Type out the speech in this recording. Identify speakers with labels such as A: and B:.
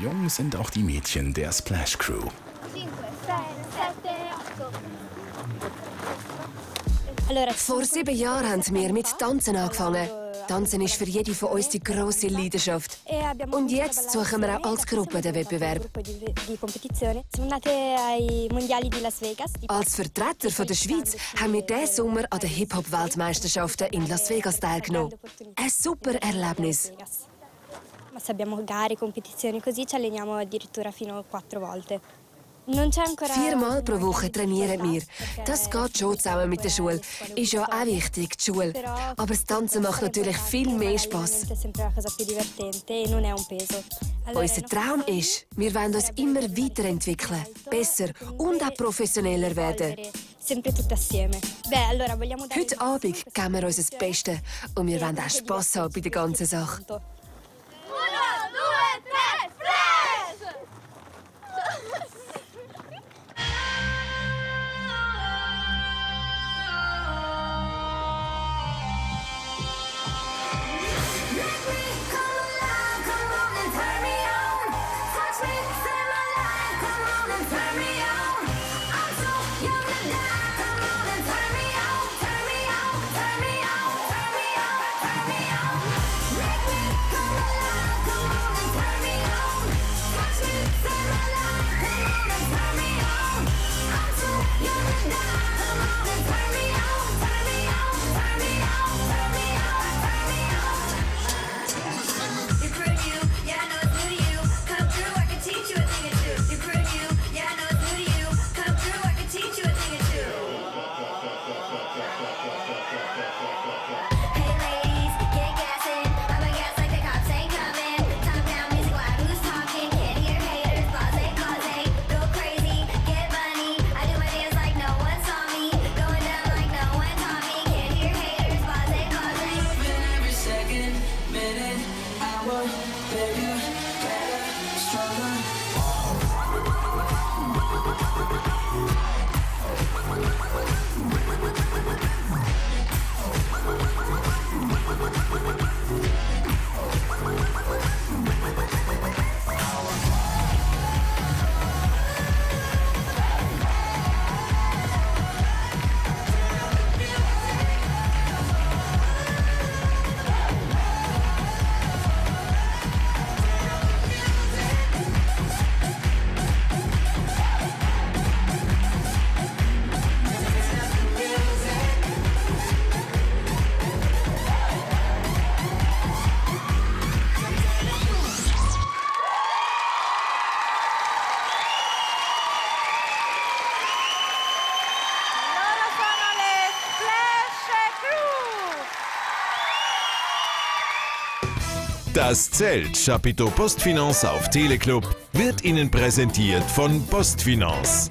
A: Jung sind auch die Mädchen der Splash Crew.
B: 5, 6, 7, 8.
C: Vor sieben Jahren haben wir mit Tanzen angefangen. Tanzen ist für jede von uns die grosse Leidenschaft. Und jetzt suchen wir auch als Gruppe den Wettbewerb. Als Vertreter von der Schweiz haben wir diesen Sommer an den Hip-Hop-Weltmeisterschaften in Las Vegas teilgenommen. Ein super Erlebnis.
D: Se abbiamo gare, competizioni così ci alleniamo addirittura fino a quattro volte.
C: Viermal pro Woche trainieren wir. Das geht schon zusammen mit der Schule. Ist ja auch wichtig, die Schule. Aber das Tanzen macht natürlich viel mehr Spass.
D: E
C: Unser Traum ist, wir wollen uns immer weiterentwickeln, besser und auch professioneller werden. Heute Abend geben wir uns das Beste und wir wollen auch Spass haben bei der ganzen Sache.
E: come Mommy. Hour, bigger, better, stronger.
F: Das Zelt Chapiteau Postfinance auf Teleclub wird Ihnen präsentiert von Postfinance.